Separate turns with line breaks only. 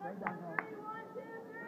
Right down there.